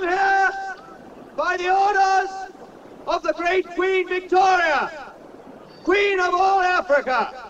come here by the orders of the great Queen Victoria, Queen of all Africa.